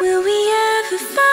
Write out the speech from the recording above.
Will we ever find?